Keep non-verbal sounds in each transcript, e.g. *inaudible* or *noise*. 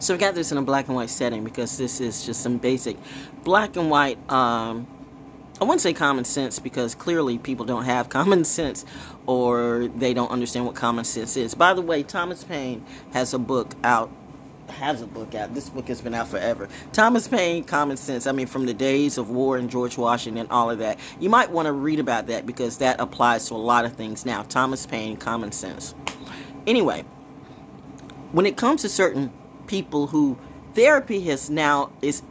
So we got this in a black and white setting because this is just some basic black and white, um, I wouldn't say common sense because clearly people don't have *laughs* common sense or they don't understand what common sense is. By the way, Thomas Paine has a book out has a book out. This book has been out forever. Thomas Paine, Common Sense. I mean, from the days of war and George Washington, all of that. You might want to read about that because that applies to a lot of things now. Thomas Paine, Common Sense. Anyway, when it comes to certain people who therapy has now is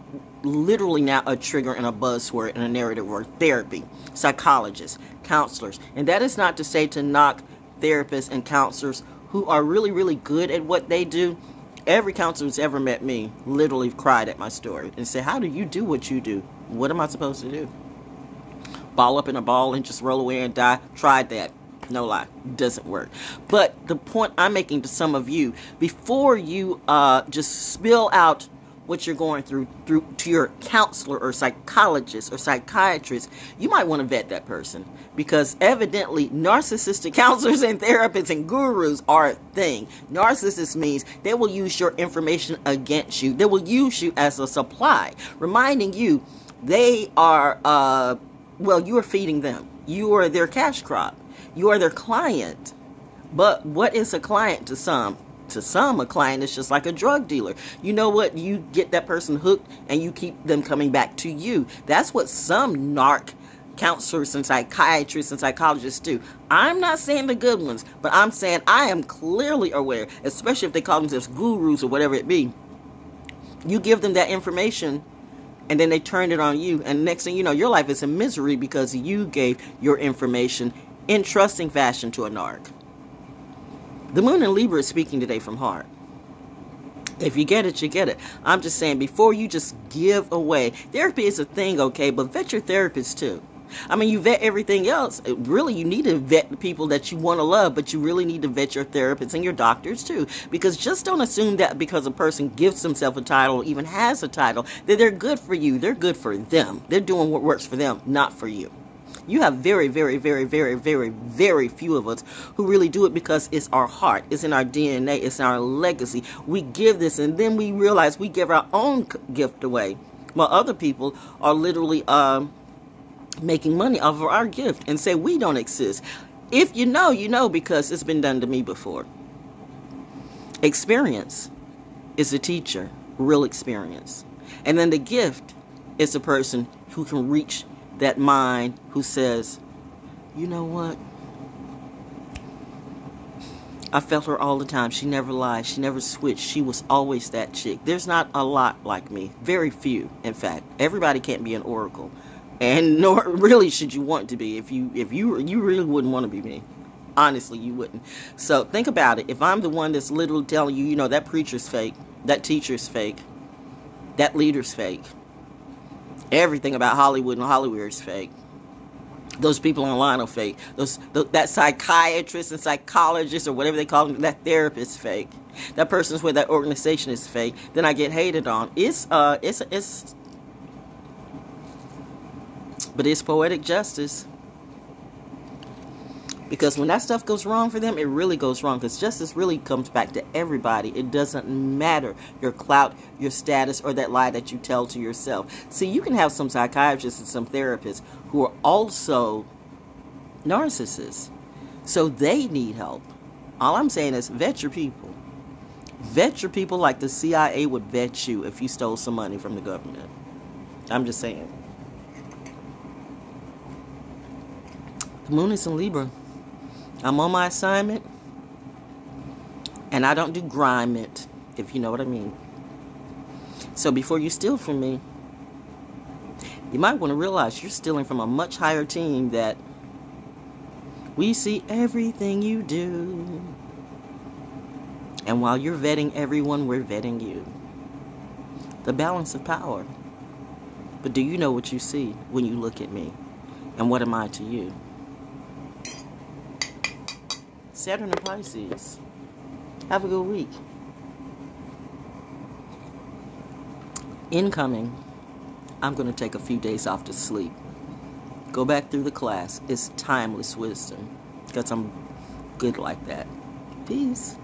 literally now a trigger and a buzzword and a narrative word therapy psychologists counselors. And that is not to say to knock therapists and counselors who are really really good at what they do. Every counselor who's ever met me literally cried at my story and said how do you do what you do? What am i supposed to do? Ball up in a ball and just roll away and die. Tried that no lie, doesn't work. But the point I'm making to some of you, before you uh, just spill out what you're going through through to your counselor or psychologist or psychiatrist, you might want to vet that person because evidently narcissistic *laughs* counselors and therapists and gurus are a thing. Narcissist means they will use your information against you. They will use you as a supply, reminding you they are uh, well, you are feeding them. You are their cash crop. You are their client. But what is a client to some? To some, a client is just like a drug dealer. You know what? You get that person hooked and you keep them coming back to you. That's what some narc counselors and psychiatrists and psychologists do. I'm not saying the good ones, but I'm saying I am clearly aware, especially if they call themselves gurus or whatever it be. You give them that information and then they turn it on you and next thing you know your life is in misery because you gave your information in trusting fashion to a narc. The moon in Libra is speaking today from heart. If you get it, you get it. I'm just saying, before you just give away, therapy is a thing, okay, but vet your therapist too. I mean, you vet everything else. Really, you need to vet the people that you want to love, but you really need to vet your therapists and your doctors too. Because just don't assume that because a person gives himself a title or even has a title, that they're good for you. They're good for them. They're doing what works for them, not for you. You have very, very, very, very, very, very few of us who really do it because it's our heart, it's in our DNA, it's in our legacy. We give this and then we realize we give our own gift away. While other people are literally um, making money off of our gift and say we don't exist. If you know, you know because it's been done to me before. Experience is a teacher, real experience. And then the gift is a person who can reach that mind who says, you know what? I felt her all the time. She never lied. She never switched. She was always that chick. There's not a lot like me. Very few, in fact. Everybody can't be an oracle. And *laughs* nor really should you want to be. If you if you you really wouldn't want to be me. Honestly, you wouldn't. So think about it. If I'm the one that's literally telling you, you know, that preacher's fake, that teacher's fake, that leader's fake, everything about Hollywood and Hollywood is fake. Those people online are fake. Those th that psychiatrist and psychologist or whatever they call them, that therapist fake. That person's with that organization is fake. Then I get hated on. It's uh, it's it's, but it's poetic justice. Because when that stuff goes wrong for them, it really goes wrong. Because justice really comes back to everybody. It doesn't matter your clout, your status, or that lie that you tell to yourself. See, you can have some psychiatrists and some therapists who are also narcissists. So they need help. All I'm saying is vet your people. Vet your people like the CIA would vet you if you stole some money from the government. I'm just saying. The moon is in Libra. I'm on my assignment, and I don't do grime it, if you know what I mean. So before you steal from me, you might want to realize you're stealing from a much higher team that we see everything you do. And while you're vetting everyone, we're vetting you. The balance of power. But do you know what you see when you look at me? And what am I to you? Saturn and Pisces. Have a good week. Incoming, I'm going to take a few days off to sleep. Go back through the class. It's timeless wisdom because I'm good like that. Peace.